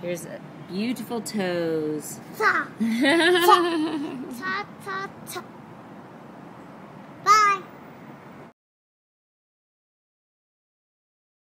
Here's beautiful toes. Ta ta ta.